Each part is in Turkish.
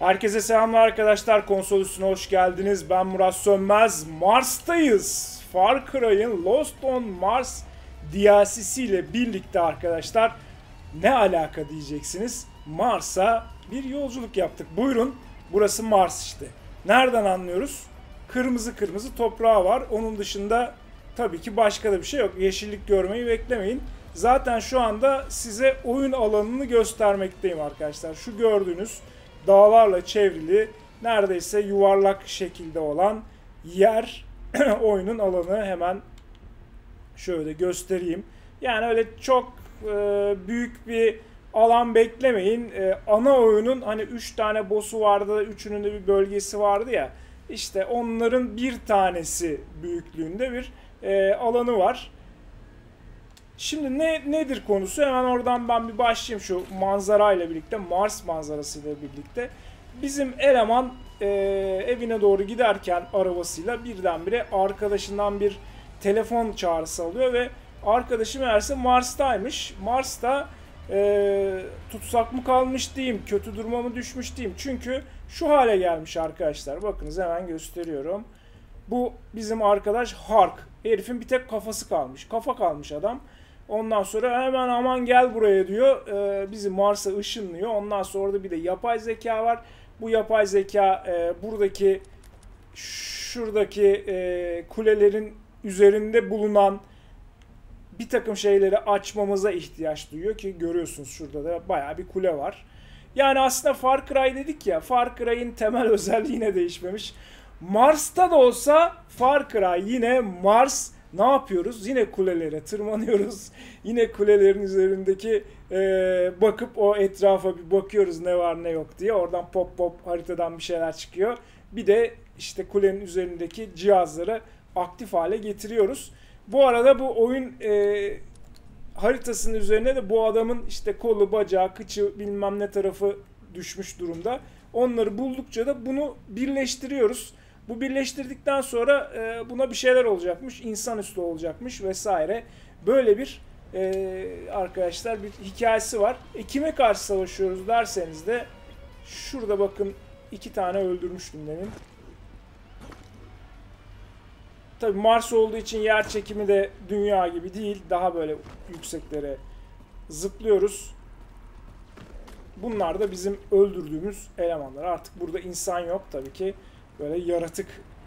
Herkese selamlar arkadaşlar. Konsol üstüne hoş geldiniz. Ben Murat Sönmez. Mars'tayız. Far Cry'ın Lost on Mars DLC'si ile birlikte arkadaşlar ne alaka diyeceksiniz. Mars'a bir yolculuk yaptık. Buyurun. Burası Mars işte. Nereden anlıyoruz? Kırmızı kırmızı toprağı var. Onun dışında tabii ki başka da bir şey yok. Yeşillik görmeyi beklemeyin. Zaten şu anda size oyun alanını göstermekteyim arkadaşlar. Şu gördüğünüz dağlarla çevrili neredeyse yuvarlak şekilde olan yer oyunun alanı hemen şöyle göstereyim. Yani öyle çok e, büyük bir alan beklemeyin. E, ana oyunun hani 3 tane boss'u vardı, üçünün de bir bölgesi vardı ya. İşte onların bir tanesi büyüklüğünde bir e, alanı var. Şimdi ne nedir konusu? Hemen oradan ben bir başlayayım şu manzarayla birlikte, Mars manzarasıyla birlikte. Bizim eleman e, evine doğru giderken arabasıyla birdenbire arkadaşından bir telefon çağrısı alıyor ve arkadaşı meğerse Mars'taymış. Mars'ta e, tutsak mı kalmış diyeyim, kötü duruma mı düşmüş diyeyim. Çünkü şu hale gelmiş arkadaşlar. Bakınız hemen gösteriyorum. Bu bizim arkadaş Hark. Herifin bir tek kafası kalmış. Kafa kalmış adam. Ondan sonra hemen aman gel buraya diyor. Ee, bizi Mars'a ışınlıyor. Ondan sonra orada bir de yapay zeka var. Bu yapay zeka e, buradaki şuradaki e, kulelerin üzerinde bulunan bir takım şeyleri açmamıza ihtiyaç duyuyor ki görüyorsunuz şurada da bayağı bir kule var. Yani aslında Far Cry dedik ya Far Cry'in temel özelliği yine değişmemiş. Mars'ta da olsa Far Cry yine Mars ne yapıyoruz? Yine kulelere tırmanıyoruz. Yine kulelerin üzerindeki e, bakıp o etrafa bir bakıyoruz ne var ne yok diye. Oradan pop pop haritadan bir şeyler çıkıyor. Bir de işte kulenin üzerindeki cihazları aktif hale getiriyoruz. Bu arada bu oyun e, haritasının üzerine de bu adamın işte kolu, bacağı, kıçı bilmem ne tarafı düşmüş durumda. Onları buldukça da bunu birleştiriyoruz. Bu birleştirdikten sonra e, buna bir şeyler olacakmış, insanüstü olacakmış vesaire. Böyle bir e, arkadaşlar bir hikayesi var. E, kime karşı savaşıyoruz derseniz de şurada bakın iki tane öldürmüştüm demin. Tabi Mars olduğu için yer çekimi de dünya gibi değil. Daha böyle yükseklere zıplıyoruz. Bunlar da bizim öldürdüğümüz elemanlar. Artık burada insan yok tabii ki böyle yaratık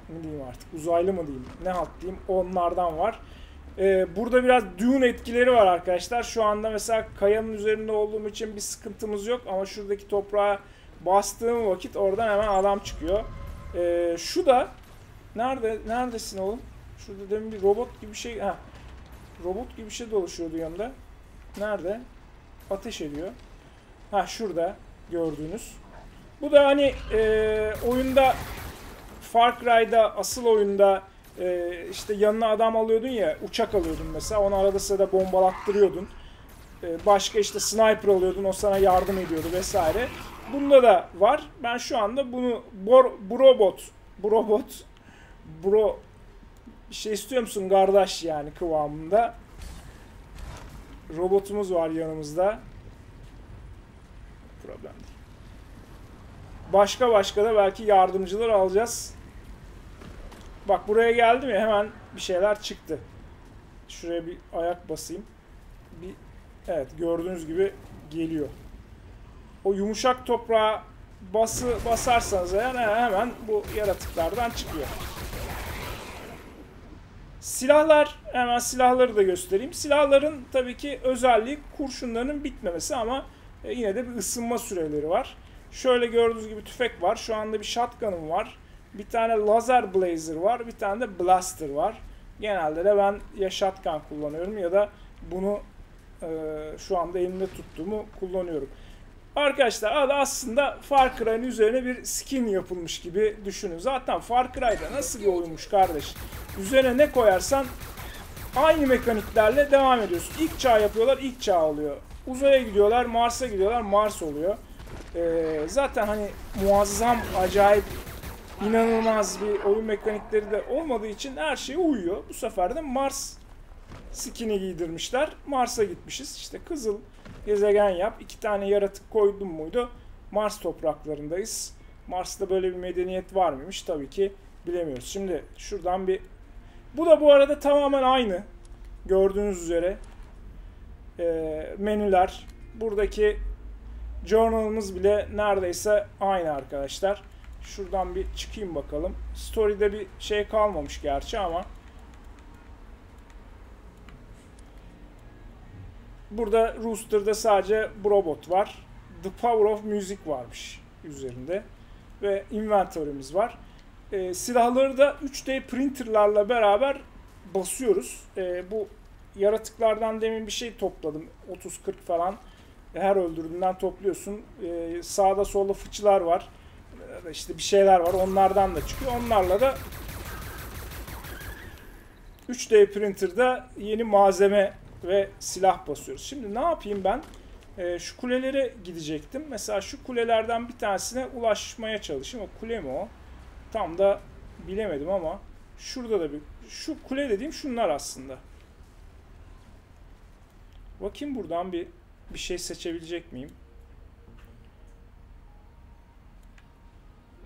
ne diyeyim artık uzaylı mı diyeyim ne halt diyeyim onlardan var. Ee, burada biraz Dune etkileri var arkadaşlar. Şu anda mesela kayanın üzerinde olduğum için bir sıkıntımız yok ama şuradaki toprağa bastığım vakit oradan hemen adam çıkıyor. Ee, şu da nerede neredesin oğlum? Şurada demin bir robot gibi bir şey ha. Robot gibi bir şey dolaşıyordu yanında. Nerede? Ateş ediyor. Ha şurada gördüğünüz. Bu da hani e, oyunda Far Cry'da asıl oyunda e, işte yanına adam alıyordun ya uçak alıyordun mesela onu arada sırada bombalattırıyordun. E, başka işte sniper alıyordun o sana yardım ediyordu vesaire. Bunda da var. Ben şu anda bunu bor, brobot brobot bro bir şey istiyor musun kardeş yani kıvamında. Robotumuz var yanımızda. Problem değil. Başka başka da belki yardımcılar alacağız. Bak buraya geldim ya hemen bir şeyler çıktı. Şuraya bir ayak basayım. Bir evet gördüğünüz gibi geliyor. O yumuşak toprağa bası basarsanız eğer hemen bu yaratıklardan çıkıyor. Silahlar hemen silahları da göstereyim. Silahların tabii ki özelliği kurşunlarının bitmemesi ama e, yine de bir ısınma süreleri var. Şöyle gördüğünüz gibi tüfek var. Şu anda bir shotgun'ım var. Bir tane laser blazer var. Bir tane de blaster var. Genelde de ben ya shotgun kullanıyorum ya da bunu e, şu anda elimde tuttuğumu kullanıyorum. Arkadaşlar aslında Far Cry'ın üzerine bir skin yapılmış gibi düşünün. Zaten Far Cry'da nasıl bir oyunmuş kardeş. Üzerine ne koyarsan aynı mekaniklerle devam ediyorsun. İlk çağ yapıyorlar, ilk çağ oluyor. Uzaya gidiyorlar, Mars'a gidiyorlar, Mars oluyor. Ee, zaten hani muazzam, acayip inanılmaz bir oyun mekanikleri de olmadığı için her şey uyuyor. Bu sefer de Mars skin'i giydirmişler. Mars'a gitmişiz. İşte kızıl gezegen yap. iki tane yaratık koydum muydu? Mars topraklarındayız. Mars'ta böyle bir medeniyet var mıymış? Tabii ki bilemiyoruz. Şimdi şuradan bir... Bu da bu arada tamamen aynı. Gördüğünüz üzere. Ee, menüler. Buradaki journal'ımız bile neredeyse aynı arkadaşlar. Şuradan bir çıkayım bakalım. Story'de bir şey kalmamış gerçi ama Burada Rooster'da sadece Brobot var. The Power of Music varmış üzerinde. Ve inventory'miz var. E, silahları da 3D printerlarla beraber basıyoruz. E, bu yaratıklardan demin bir şey topladım. 30-40 falan. Her öldürdüğünden topluyorsun. E, sağda solda fıçılar var. E, işte bir şeyler var. Onlardan da çıkıyor. Onlarla da 3D printer'da yeni malzeme ve silah basıyoruz. Şimdi ne yapayım ben? E, şu kulelere gidecektim. Mesela şu kulelerden bir tanesine ulaşmaya çalışayım. O kule mi o? Tam da bilemedim ama şurada da bir şu kule dediğim şunlar aslında. Bakayım buradan bir bir şey seçebilecek miyim?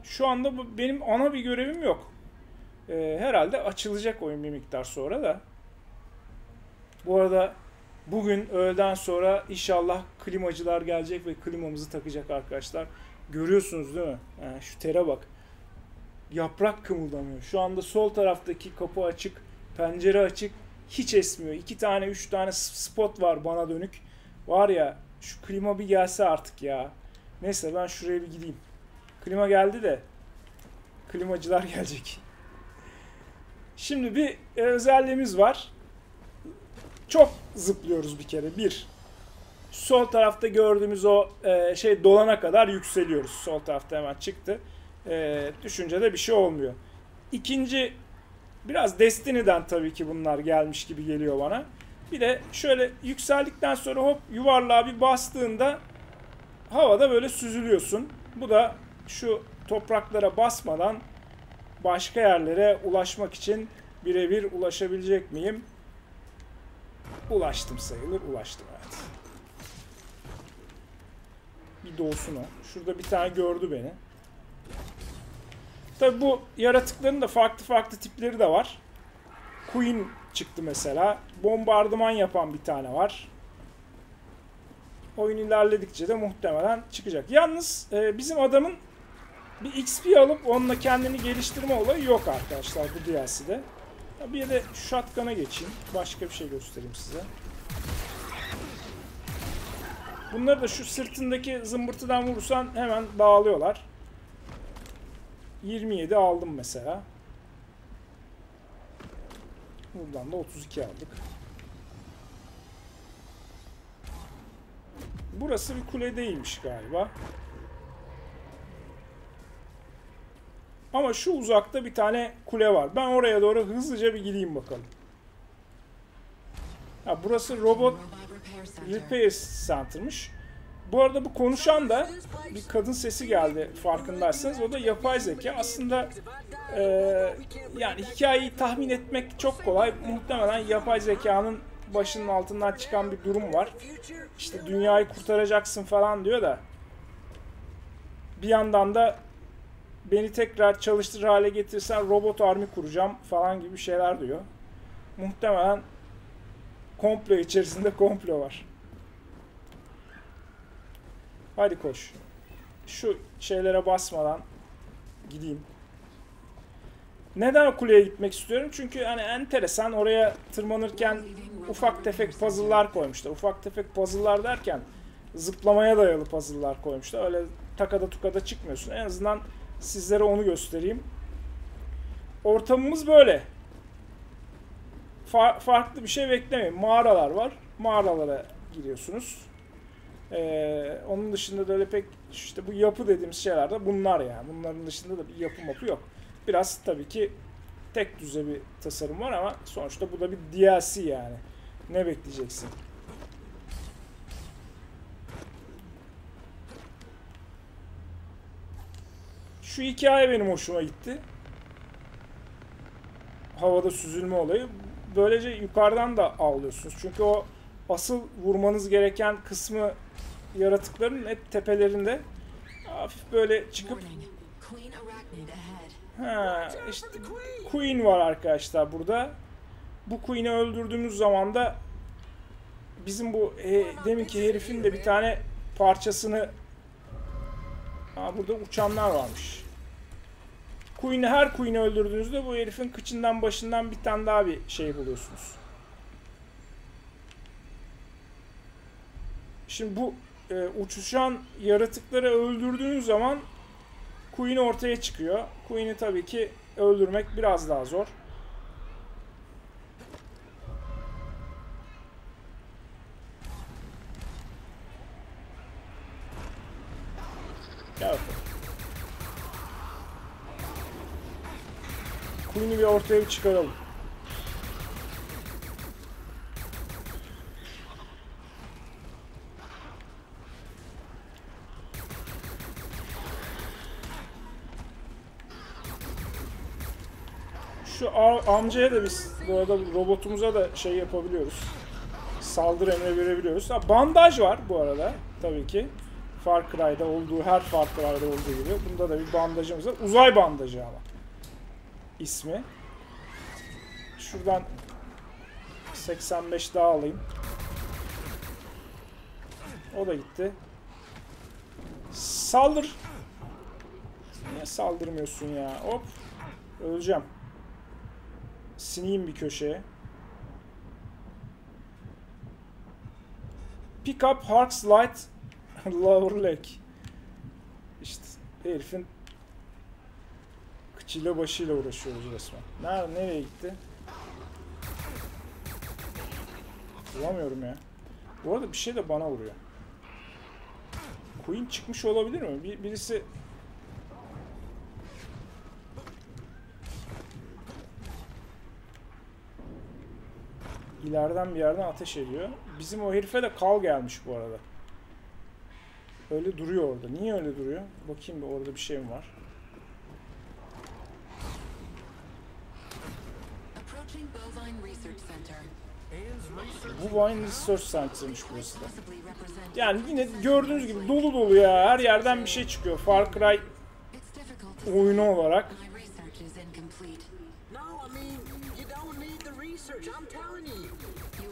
Şu anda bu benim ana bir görevim yok. Ee, herhalde açılacak oyun bir miktar sonra da. Bu arada bugün öğleden sonra inşallah klimacılar gelecek ve klimamızı takacak arkadaşlar. Görüyorsunuz değil mi? Yani şu tere bak. Yaprak kımıldamıyor. Şu anda sol taraftaki kapı açık, pencere açık. Hiç esmiyor. İki tane, üç tane spot var bana dönük. Var ya şu klima bir gelse artık ya. Neyse ben şuraya bir gideyim. Klima geldi de klimacılar gelecek. Şimdi bir özelliğimiz var. Çok zıplıyoruz bir kere. Bir. Sol tarafta gördüğümüz o e, şey dolana kadar yükseliyoruz. Sol tarafta hemen çıktı. E, düşünce de bir şey olmuyor. İkinci biraz Destiny'den tabii ki bunlar gelmiş gibi geliyor bana. Bir de şöyle yükseldikten sonra hop yuvarlığa bir bastığında havada böyle süzülüyorsun. Bu da şu topraklara basmadan başka yerlere ulaşmak için birebir ulaşabilecek miyim? Ulaştım sayılır. Ulaştım evet. Bir doğsun o. Şurada bir tane gördü beni. Tabi bu yaratıkların da farklı farklı tipleri de var. Queen çıktı mesela. Bombardıman yapan bir tane var. Oyun ilerledikçe de muhtemelen çıkacak. Yalnız e, bizim adamın bir XP alıp onunla kendini geliştirme olayı yok arkadaşlar bu DLC'de. Bir de shotgun'a geçeyim. Başka bir şey göstereyim size. Bunları da şu sırtındaki zımbırtıdan vurursan hemen dağılıyorlar. 27 aldım mesela. Buradan da 32 aldık. Burası bir kule değilmiş galiba. Ama şu uzakta bir tane kule var. Ben oraya doğru hızlıca bir gideyim bakalım. Ha, burası robot repair center'mış. Bu arada bu konuşan da bir kadın sesi geldi farkındaysanız. O da yapay zeka. Aslında e, yani hikayeyi tahmin etmek çok kolay. Muhtemelen yapay zekanın başının altından çıkan bir durum var. İşte dünyayı kurtaracaksın falan diyor da bir yandan da beni tekrar çalıştır hale getirsen robot army kuracağım falan gibi şeyler diyor. Muhtemelen komplo içerisinde komplo var. Hadi koş. Şu şeylere basmadan gideyim. Neden kuleye gitmek istiyorum? Çünkü hani enteresan oraya tırmanırken ufak tefek puzzle'lar koymuşlar. Ufak tefek puzzle'lar derken zıplamaya dayalı puzzle'lar koymuşlar. Öyle takada tukada çıkmıyorsun. En azından Sizlere onu göstereyim. Ortamımız böyle. Fa farklı bir şey beklemeyin. Mağaralar var. Mağaralara giriyorsunuz. Ee, onun dışında da öyle pek işte bu yapı dediğimiz şeyler de bunlar yani. Bunların dışında da bir yapı mapı yok. Biraz tabii ki tek düze bir tasarım var ama sonuçta bu da bir DLC yani. Ne bekleyeceksin? Şu hikaye benim hoşuma gitti. Havada süzülme olayı. Böylece yukarıdan da avlıyorsunuz. Çünkü o asıl vurmanız gereken kısmı yaratıkların hep tepelerinde hafif böyle çıkıp. Ha, işte Queen var arkadaşlar burada. Bu Queen'i öldürdüğümüz zaman da bizim bu e, deminki herifin de bir tane parçasını Aa, burada uçanlar varmış. Queen'i her Queen'i öldürdüğünüzde bu herifin kıçından başından bir tane daha bir şey buluyorsunuz. Şimdi bu e, uçuşan yaratıkları öldürdüğünüz zaman Queen ortaya çıkıyor. Queen'i tabii ki öldürmek biraz daha zor. Queen'i bir ortaya bir çıkaralım. Şu amcaya da biz bu arada robotumuza da şey yapabiliyoruz. Saldırı emri verebiliyoruz. Ha, bandaj var bu arada tabii ki. Far Cry'da olduğu, her Far Cry'da olduğu gibi. Bunda da bir bandajımız var. Uzay bandajı ama. İsmi. Şuradan 85 daha alayım. O da gitti. Saldır. Niye saldırmıyorsun ya? Hop. Öleceğim. Sineyim bir köşeye. Pick up Hark's Light Lower Leg. İşte herifin kıçıyla başıyla uğraşıyoruz resmen. Nerede, nereye gitti? Bulamıyorum ya. Bu arada bir şey de bana vuruyor. Queen çıkmış olabilir mi? Bir, birisi ileriden bir yerden ateş ediyor. Bizim o herife de kal gelmiş bu arada. Öyle duruyor orada. Niye öyle duruyor? Bakayım bir orada bir şey mi var? Bu Wine Research Center'mış burası da. Yani yine gördüğünüz gibi dolu dolu ya. Her yerden bir şey çıkıyor. Far Cry oyunu olarak.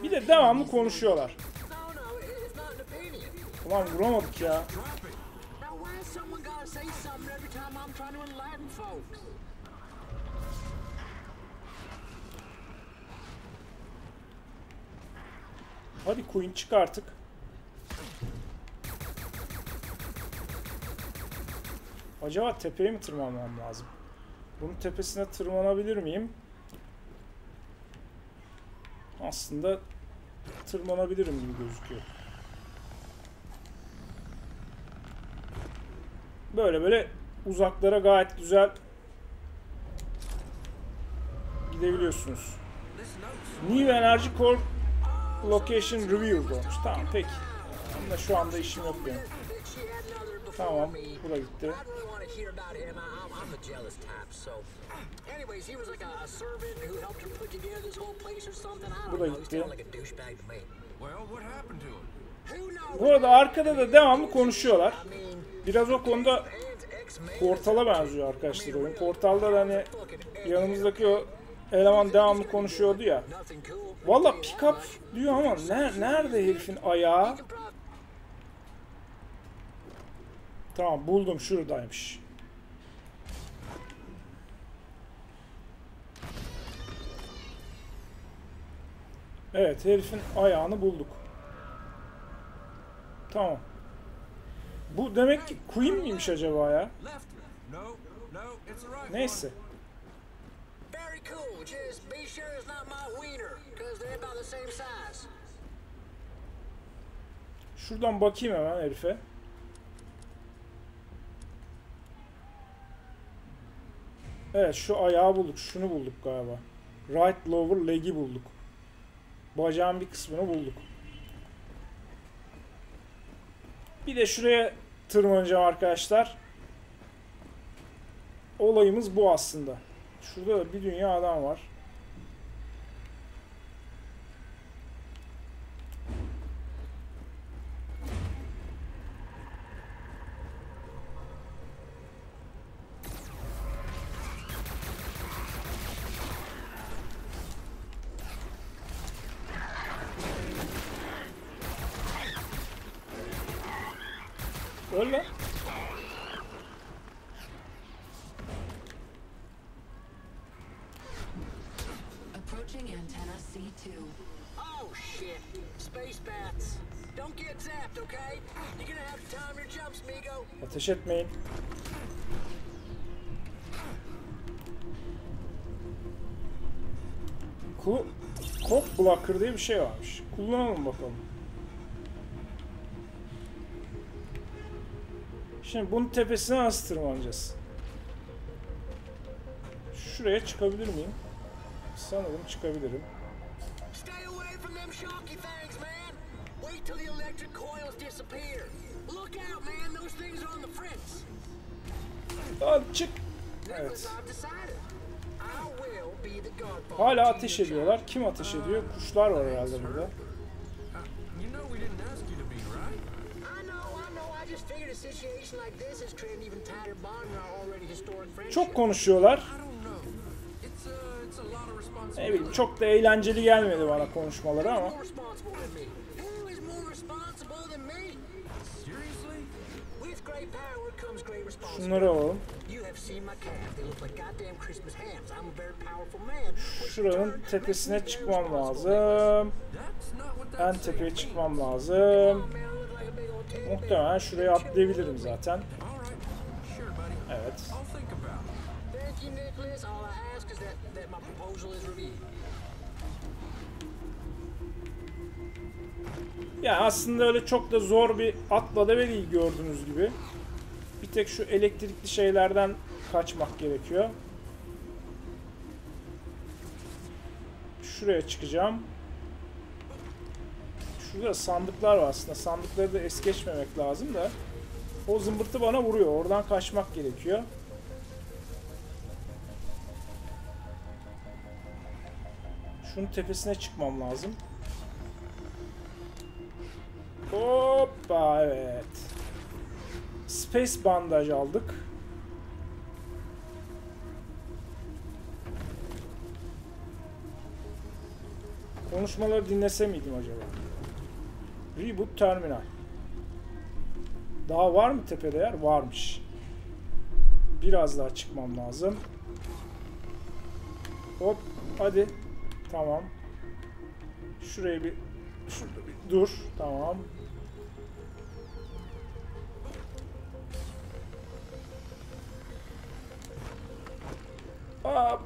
Bir de devamlı konuşuyorlar. Ulan vuramadık ya. Hadi Queen çık artık. Acaba tepeye mi tırmanmam lazım? Bunun tepesine tırmanabilir miyim? Aslında tırmanabilirim gibi gözüküyor. Böyle böyle uzaklara gayet güzel gidebiliyorsunuz. New Energy Core Location Revealed olmuş. Tamam peki. Bunda şu anda işim yok benim. Tamam me. bu da gitti. Bu da gitti. Bu arada arkada da devamlı konuşuyorlar. Biraz o konuda Portal'a benziyor arkadaşlar oyun. Portal'da da hani yanımızdaki o eleman devamlı konuşuyordu ya. Valla pick up diyor ama ne, nerede herifin ayağı? Tamam buldum şuradaymış. Evet herifin ayağını bulduk. Tamam. Bu demek ki Queen miymiş acaba ya? Neyse. Very cool. Just be sure it's not my wiener, Şuradan bakayım hemen herife. Evet şu ayağı bulduk. Şunu bulduk galiba. Right lower leg'i bulduk. Bacağın bir kısmını bulduk. Bir de şuraya tırmanacağım arkadaşlar. Olayımız bu aslında. Şurada da bir dünya adam var. C2. Oh shit! Space bats. Don't get zapped, okay? You're gonna have to time your jumps, Migo. Ateş etmeyin. Ku Cop Blocker diye bir şey varmış. Kullanalım bakalım. Şimdi bunun tepesine nasıl tırmanacağız? Şuraya çıkabilir miyim? Sanırım çıkabilirim. Disappear. Çık. Evet. Hala ateş ediyorlar. Kim ateş ediyor? Kuşlar var herhalde burada. Çok konuşuyorlar. Ne bileyim çok da eğlenceli gelmedi bana konuşmaları ama. Which in Şuranın tepesine çıkmam lazım. En tepeye çıkmam lazım. Muhtemelen şuraya atlayabilirim zaten. Evet. Reviewed. Yani aslında öyle çok da zor bir atla ve değil gördüğünüz gibi. Bir tek şu elektrikli şeylerden kaçmak gerekiyor. Şuraya çıkacağım. Şurada sandıklar var aslında. Sandıkları da es geçmemek lazım da. O zımbırtı bana vuruyor. Oradan kaçmak gerekiyor. Şunun tepesine çıkmam lazım. Hoppa evet. Space bandaj aldık. Konuşmaları dinlese miydim acaba? Reboot terminal. Daha var mı tepede yer? Varmış. Biraz daha çıkmam lazım. Hop hadi. Tamam. Şuraya bir şurada bir dur. Tamam.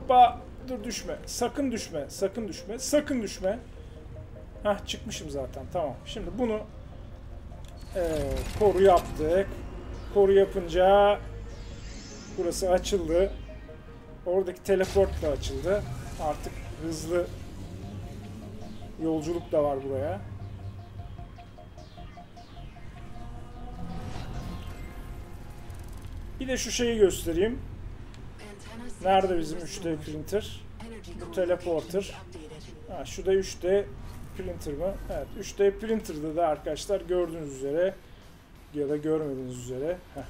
Hoppa. Dur düşme. Sakın düşme. Sakın düşme. Sakın düşme. Hah çıkmışım zaten. Tamam. Şimdi bunu eee, koru yaptık. Koru yapınca burası açıldı. Oradaki teleport da açıldı. Artık hızlı yolculuk da var buraya. Bir de şu şeyi göstereyim. Nerede C2 bizim restored. 3D printer? Bu teleporter. Ha, şu da 3D printer mı? Evet 3D printer'da da arkadaşlar gördüğünüz üzere ya da görmediğiniz üzere heh.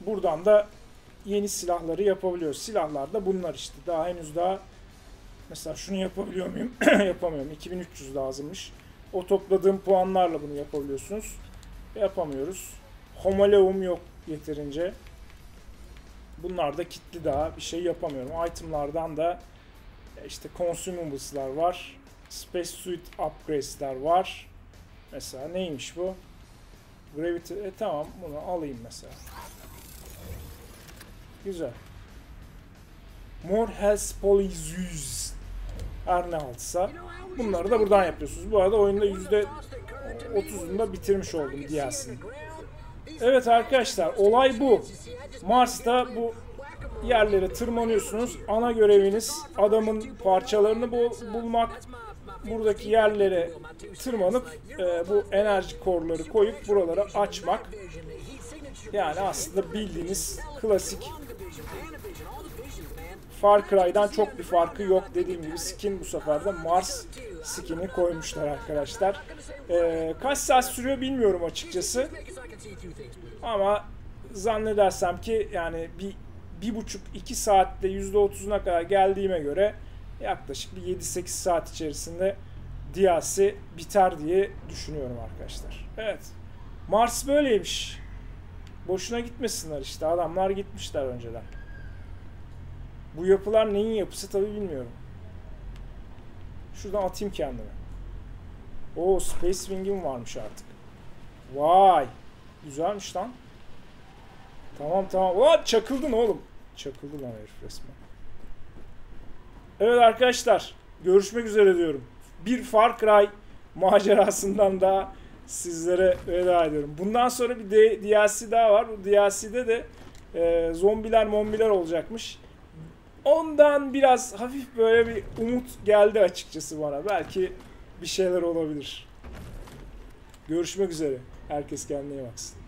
buradan da yeni silahları yapabiliyoruz. Silahlar da bunlar işte. Daha henüz daha mesela şunu yapabiliyor muyum? Yapamıyorum. 2300 lazımmış. O topladığım puanlarla bunu yapabiliyorsunuz. Yapamıyoruz. Homoleum yok yeterince. Bunlar da kitli daha bir şey yapamıyorum. Itemlardan da e, işte consumables'lar var. Space Suit upgrades'ler var. Mesela neymiş bu? Gravity. E tamam bunu alayım mesela. Güzel. More Health Polyzus. Her ne altsa. Bunları da buradan yapıyorsunuz. Bu arada oyunda yüzde 30'unu da bitirmiş oldum DLC'nin. Evet arkadaşlar olay bu. Mars'ta bu yerlere tırmanıyorsunuz. Ana göreviniz adamın parçalarını bul- bulmak. Buradaki yerlere tırmanıp e, bu enerji korları koyup buraları açmak. Yani aslında bildiğiniz klasik Far Cry'dan çok bir farkı yok. Dediğim gibi skin bu sefer de Mars skin'i koymuşlar arkadaşlar. E, kaç saat sürüyor bilmiyorum açıkçası. Ama zannedersem ki yani bir bir buçuk iki saatte yüzde otuzuna kadar geldiğime göre yaklaşık bir 7-8 saat içerisinde DLC biter diye düşünüyorum arkadaşlar. Evet. Mars böyleymiş. boşuna gitmesinler işte. Adamlar gitmişler önceden. Bu yapılar neyin yapısı tabi bilmiyorum. Şuradan atayım kendimi. Oo Space Wing'im varmış artık. Vay. Güzelmiş lan. Tamam tamam. Oo, çakıldın oğlum. Çakıldı lan herif resmen. Evet arkadaşlar. Görüşmek üzere diyorum. Bir Far Cry macerasından daha sizlere veda ediyorum. Bundan sonra bir DLC daha var. Bu DLC'de de e, zombiler mombiler olacakmış. Ondan biraz hafif böyle bir umut geldi açıkçası bana. Belki bir şeyler olabilir. Görüşmek üzere. Herkes kendine baksın.